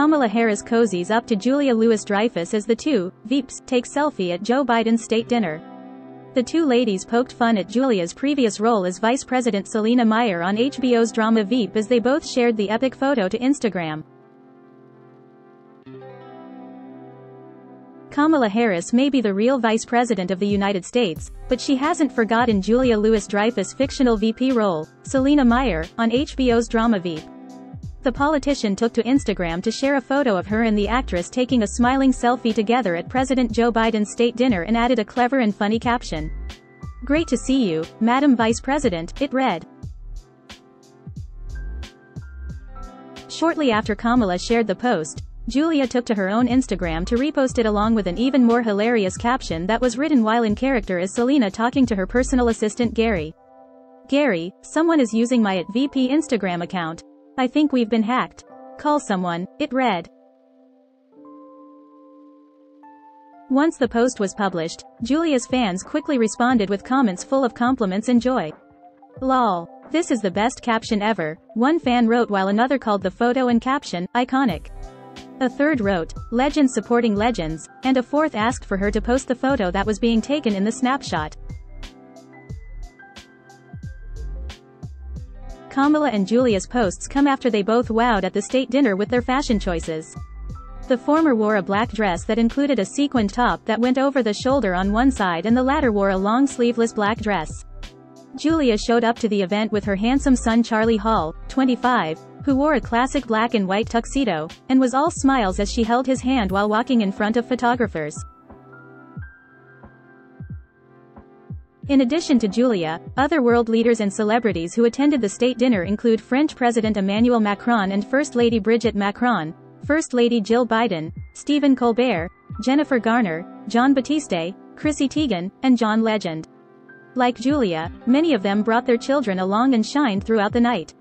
Kamala Harris cozies up to Julia Louis-Dreyfus as the two, Veeps, take selfie at Joe Biden's state dinner. The two ladies poked fun at Julia's previous role as Vice President Selina Meyer on HBO's drama Veep as they both shared the epic photo to Instagram. Kamala Harris may be the real Vice President of the United States, but she hasn't forgotten Julia Louis-Dreyfus' fictional VP role, Selina Meyer, on HBO's drama Veep. The politician took to Instagram to share a photo of her and the actress taking a smiling selfie together at President Joe Biden's state dinner and added a clever and funny caption. Great to see you, Madam Vice President, it read. Shortly after Kamala shared the post, Julia took to her own Instagram to repost it along with an even more hilarious caption that was written while in character as Selina talking to her personal assistant Gary. Gary, someone is using my at VP Instagram account. I think we've been hacked. Call someone, it read. Once the post was published, Julia's fans quickly responded with comments full of compliments and joy. Lol. This is the best caption ever, one fan wrote while another called the photo and caption, iconic. A third wrote, legends supporting legends, and a fourth asked for her to post the photo that was being taken in the snapshot. Kamala and Julia's posts come after they both wowed at the state dinner with their fashion choices. The former wore a black dress that included a sequined top that went over the shoulder on one side and the latter wore a long sleeveless black dress. Julia showed up to the event with her handsome son Charlie Hall, 25, who wore a classic black and white tuxedo, and was all smiles as she held his hand while walking in front of photographers. In addition to Julia, other world leaders and celebrities who attended the state dinner include French President Emmanuel Macron and First Lady Brigitte Macron, First Lady Jill Biden, Stephen Colbert, Jennifer Garner, Jon Batiste, Chrissy Teigen, and John Legend. Like Julia, many of them brought their children along and shined throughout the night.